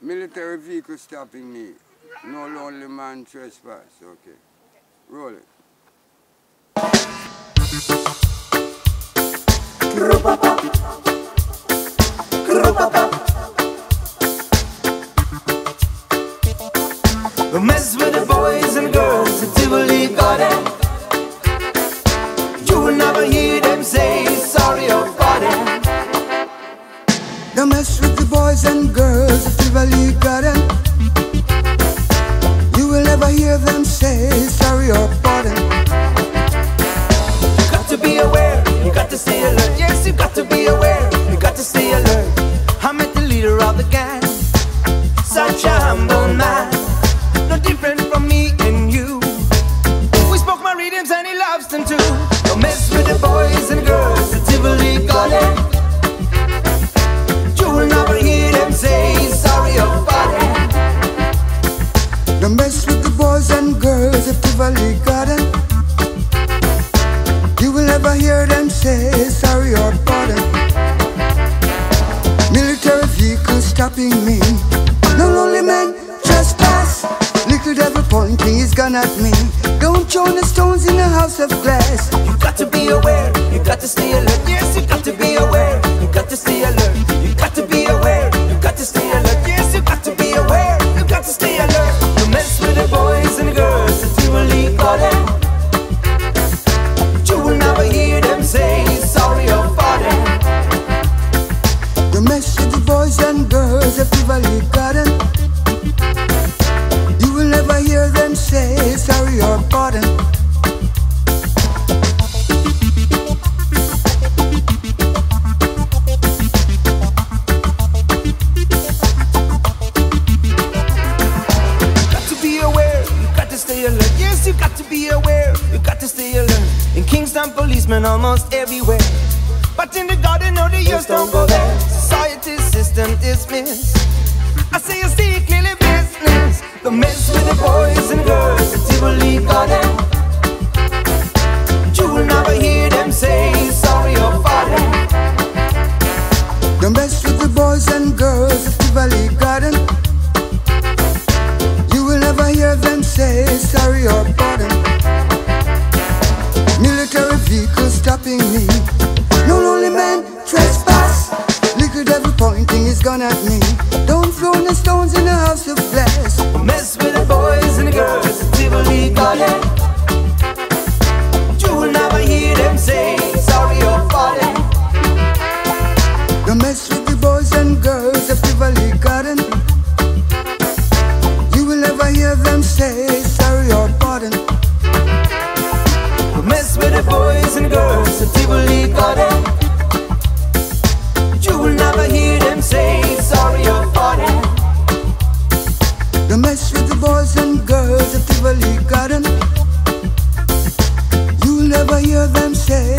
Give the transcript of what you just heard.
Military vehicle stopping me. No lonely man trespass. Okay. Roll it. Boys and girls of Tivoli Garden. You will never hear them say sorry or pardon. You got to be aware, you got to stay alert. Yes, you got to be aware, you got to stay alert. I met the leader of the gang, such a humble man, no different from me and you. We spoke my rhythms and he loves them too. Don't mess Garden. You will never hear them say sorry or pardon. Military vehicles stopping me. No lonely man trespass. Little devil pointing his gun at me. Don't throw the stones in a house of glass. You got to be aware, you got to stay alert. Yes, you got to be aware, you got to stay alert. Garden. You will never hear them say sorry or pardon. got to be aware, you got to stay alert. Yes, you got to be aware, you got to stay alert. In Kingston, policemen almost everywhere. But in the garden, no, the youths don't go there. Society system dismissed. Them say sorry or pardon. Military vehicle stopping me. No lonely man trespass. Little devil pointing his gun at me. The boys and girls of Tivoli Garden. You will never hear them say